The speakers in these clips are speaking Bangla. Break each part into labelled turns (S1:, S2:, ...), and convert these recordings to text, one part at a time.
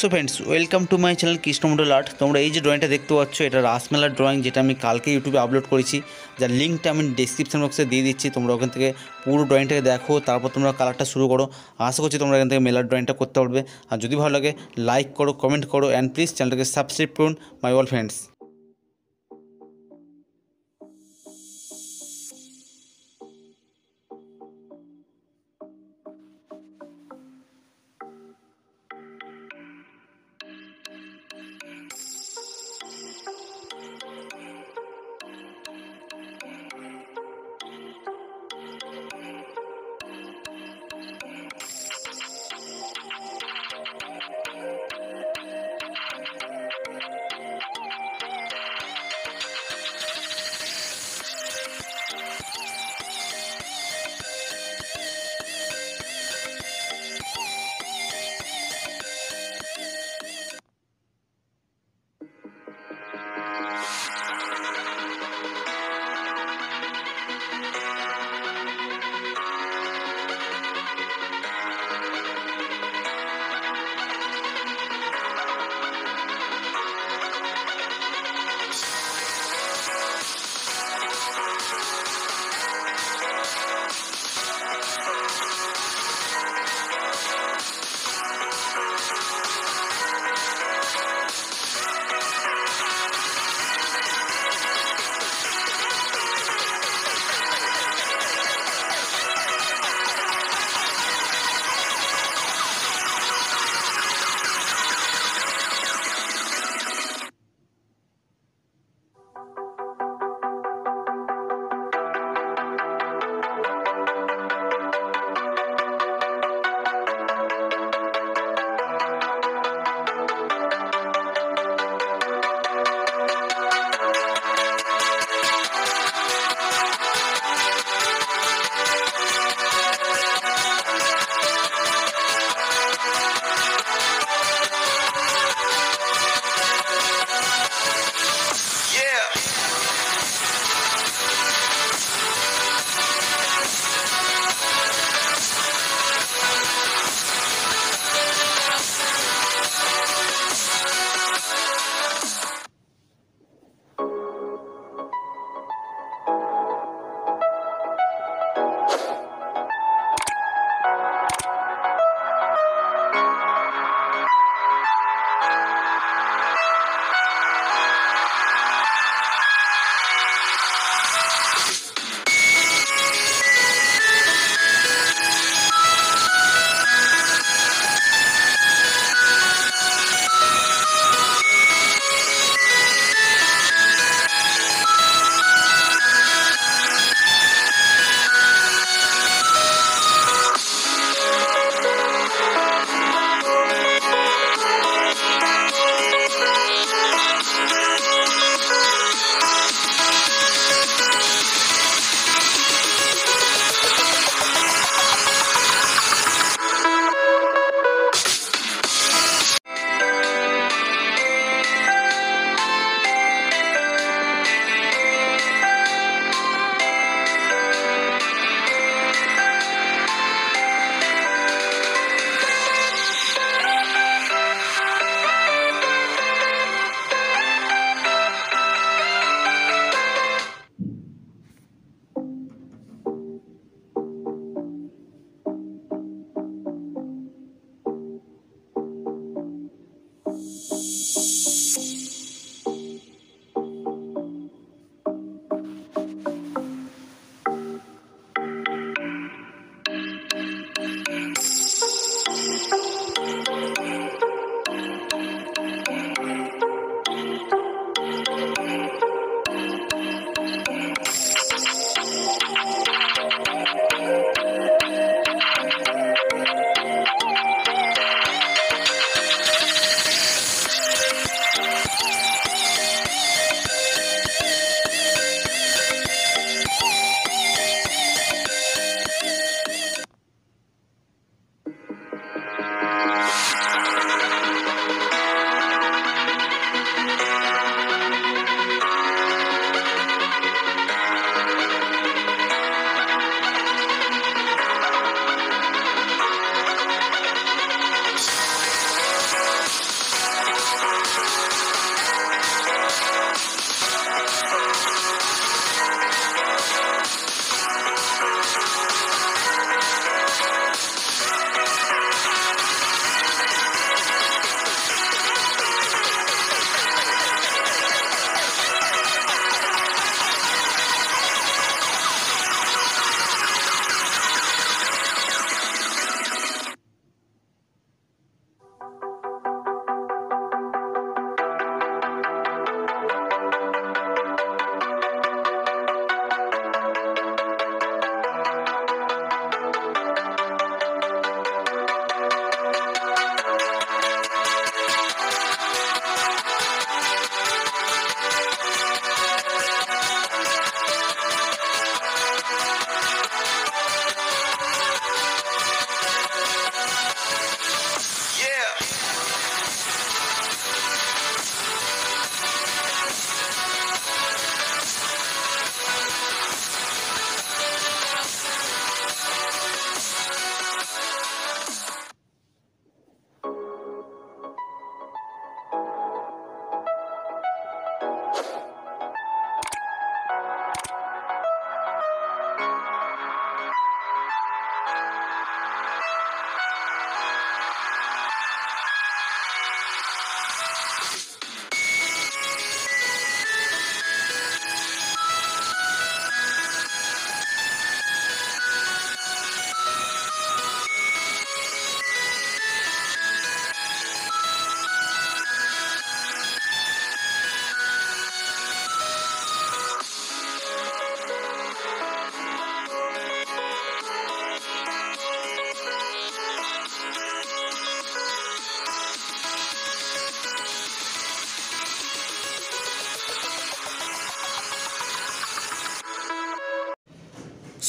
S1: So friends welcome to my channel Krishnamondal art তোমরা এই যে ড্রয়িংটা দেখতে পাচ্ছ, এটা রাসমেলার ড্রয়িং যেটা আমি কালকে ইউটিউবে আপলোড করেছি। যার লিঙ্কটা আমি ডিসক্রিপশন বক্সে দিয়ে দিচ্ছি। তোমরা ওখান থেকে পুরো ড্রয়িংটাকে দেখো, তারপর তোমরা কালারটা শুরু করো। আশা করছি তোমরা এখান থেকে মেলার ড্রয়িংটা করতে পারবে। আর যদি ভালো লাগে লাইক করো কমেন্ট করো। অ্যান্ড প্লিজ চ্যানেলটাকে সাবস্ক্রাইব করুন my all friends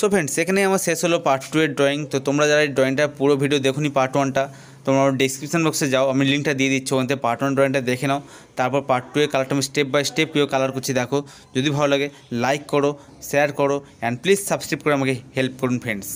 S1: so friends এখানে আমার শেষ হলো পার্ট টু এর ড্রয়িং তো তোমরা যারা এই ড্রয়িংটা পুরো ভিডিও দেখুনি পার্ট ওয়ানটা তোমরা ডিসক্রিপশন বক্সে যাও। আমি লিঙ্কটা দিয়ে দিচ্ছি, ওখান থেকে পার্ট ওয়ান ড্রয়িংটা দেখে নাও। তারপর পার্ট টু এর কালারটা আমি স্টেপ বাই স্টেপ প্রিয় কালার করছি, দেখো। যদি ভালো লাগে লাইক করো শেয়ার করো অ্যান্ড প্লিজ সাবস্ক্রাইব করে আমাকে হেল্প করুন ফ্রেন্ডস